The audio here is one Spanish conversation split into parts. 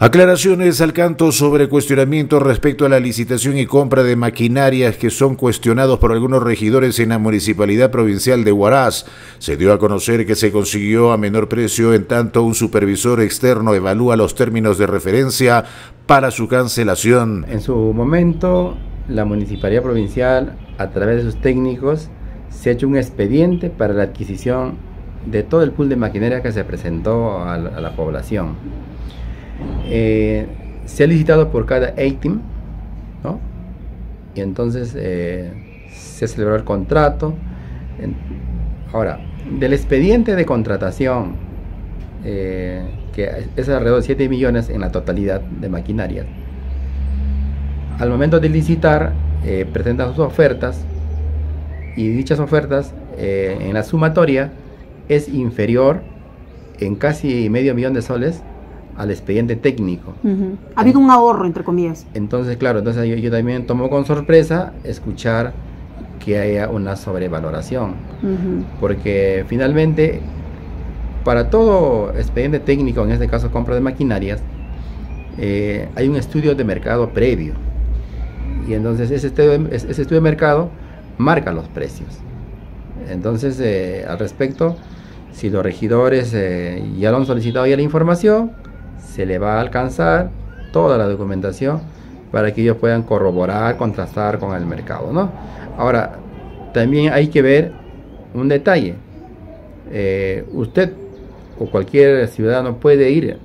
Aclaraciones al canto sobre cuestionamientos respecto a la licitación y compra de maquinarias que son cuestionados por algunos regidores en la Municipalidad Provincial de Huaraz. Se dio a conocer que se consiguió a menor precio en tanto un supervisor externo evalúa los términos de referencia para su cancelación. En su momento, la Municipalidad Provincial, a través de sus técnicos, se ha hecho un expediente para la adquisición de todo el pool de maquinaria que se presentó a la, a la población eh, se ha licitado por cada ATIM, ¿no? Y entonces eh, se ha celebrado el contrato. ahora, del expediente de contratación, eh, que es alrededor de 7 millones en la totalidad de maquinaria, al momento de licitar, presentan sus ofertas y dichas ofertas en la sumatoria es inferior en casi medio millón de soles al expediente técnico. Ha habido un ahorro, entre comillas. Entonces, claro, entonces yo, también tomo con sorpresa escuchar que haya una sobrevaloración. Porque finalmente, para todo expediente técnico, en este caso compra de maquinarias, eh, hay un estudio de mercado previo. Y entonces ese estudio, ese estudio de mercado marca los precios. Entonces, eh, al respecto, si los regidores eh, ya lo han solicitado ya la información, se le va a alcanzar toda la documentación para que ellos puedan corroborar, contrastar con el mercado. ¿no? Ahora, también hay que ver un detalle. Eh, usted o cualquier ciudadano puede ir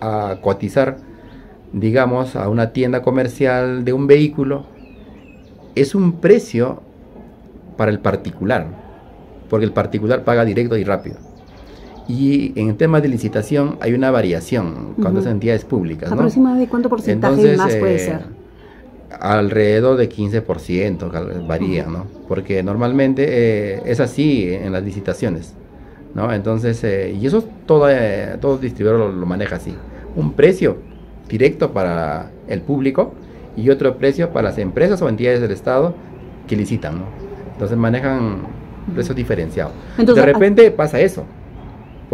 a cotizar, digamos, a una tienda comercial de un vehículo. Es un precio para el particular, porque el particular paga directo y rápido. Y en el tema de licitación hay una variación cuando son entidades públicas. ¿no? ¿Aproximadamente cuánto porcentaje más puede eh, ser? Alrededor de 15% varía, ¿no? Porque normalmente eh, es así en las licitaciones, ¿no? Entonces, eh, y eso todo, todo distribuidor lo, maneja así. Un precio directo para el público y otro precio para las empresas o entidades del Estado que licitan, ¿no? Entonces manejan precios diferenciados. de repente pasa eso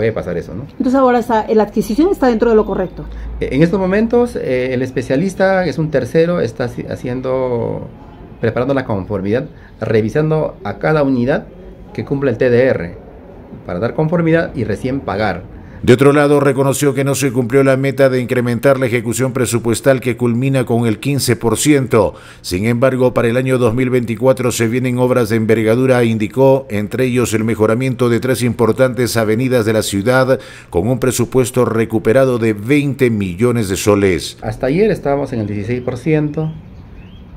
puede pasar eso, ¿no? Entonces ahora está, la adquisición está dentro de lo correcto. Eh, en estos momentos eh, el especialista, es un tercero, está haciendo, preparando la conformidad, revisando a cada unidad que cumple el TDR para dar conformidad y recién pagar. De otro lado, reconoció que no se cumplió la meta de incrementar la ejecución presupuestal que culmina con el 15%. Sin embargo, para el año 2024 se vienen obras de envergadura, indicó, entre ellos el mejoramiento de tres importantes avenidas de la ciudad con un presupuesto recuperado de 20 millones de soles. Hasta ayer estábamos en el 16%.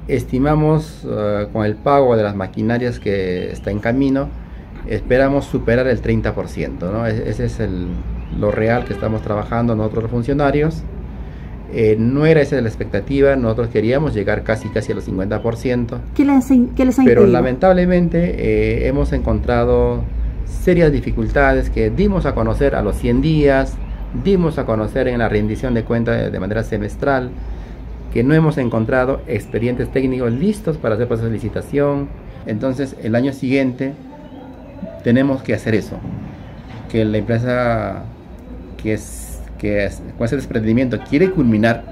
Estimamos uh, con el pago de las maquinarias que está en camino, esperamos superar el 30%. ¿no? Ese es el, lo real que estamos trabajando nosotros los funcionarios. Eh, no era esa la expectativa, nosotros queríamos llegar casi casi a los 50%. ¿Qué les, qué les Pero lamentablemente eh, hemos encontrado serias dificultades que dimos a conocer a los 100 días, dimos a conocer en la rendición de cuentas de manera semestral, que no hemos encontrado expedientes técnicos listos para hacer proceso de licitación. Entonces el año siguiente tenemos que hacer eso, que la empresa que, es, que con ese desprendimiento quiere culminar,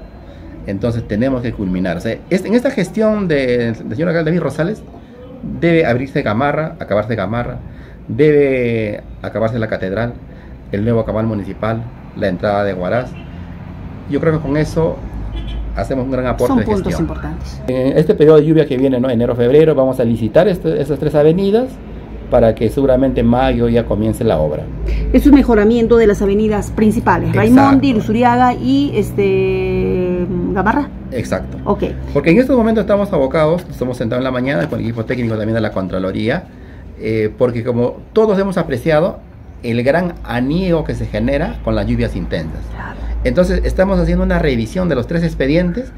entonces tenemos que culminar. O sea, en esta gestión del de señor alcalde David Rosales debe abrirse Gamarra, acabarse Gamarra, debe acabarse la catedral, el nuevo cabal municipal, la entrada de Huaraz. Yo creo que con eso hacemos un gran aporte Son puntos importantes. En este periodo de lluvia que viene, ¿no? enero-febrero, vamos a licitar este, estas tres avenidas para que seguramente en mayo ya comience la obra. Es un mejoramiento de las avenidas principales, Raimondi, Luzuriaga y este Gamarra. Exacto. Ok. Porque en estos momentos estamos abocados, estamos sentados en la mañana con el equipo técnico también de la Contraloría, eh, porque como todos hemos apreciado, el gran aniego que se genera con las lluvias intensas. Entonces estamos haciendo una revisión de los tres expedientes,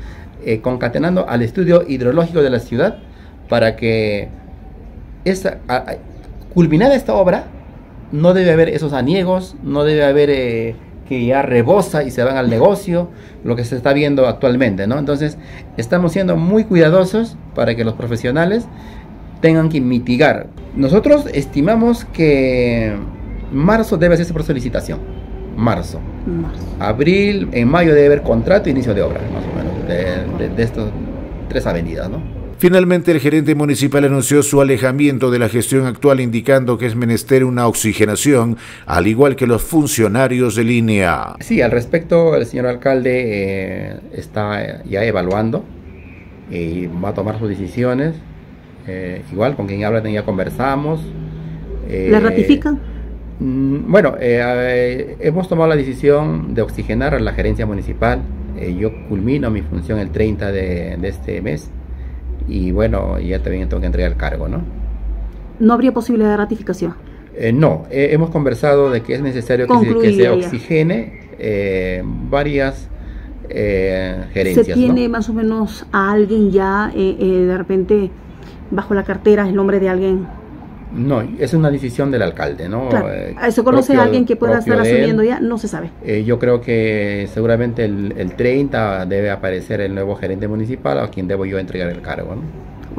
eh, concatenando al estudio hidrológico de la ciudad para que esa, culminada esta obra, no debe haber esos aniegos, no debe haber eh, que ya rebosa y se van al negocio, lo que se está viendo actualmente, ¿no? Entonces, estamos siendo muy cuidadosos para que los profesionales tengan que mitigar. Nosotros estimamos que marzo debe hacerse por solicitación. marzo. Abril, en mayo debe haber contrato e inicio de obra, más o menos, de, de, de estas tres avenidas, ¿no? Finalmente, el gerente municipal anunció su alejamiento de la gestión actual, indicando que es menester una oxigenación, al igual que los funcionarios de línea. Sí, al respecto, el señor alcalde eh, está ya evaluando y va a tomar sus decisiones. Eh, igual, con quien habla ya conversamos. Eh, ¿La ratifican? Mm, bueno, hemos tomado la decisión de oxigenar a la gerencia municipal. yo culmino mi función el 30 de, de este mes y bueno, ya también tengo que entregar el cargo, ¿no? ¿No habría posibilidad de ratificación? Eh, no, eh, hemos conversado de que es necesario que se, oxigene eh, varias gerencias. ¿Se tiene más o menos a alguien ya de repente bajo la cartera el nombre de alguien no, es una decisión del alcalde, ¿no? Claro. ¿Eso conoce a alguien que pueda estar asumiendo ya? No se sabe. Eh, yo creo que seguramente el, el 30 debe aparecer el nuevo gerente municipal a quien debo yo entregar el cargo, ¿no?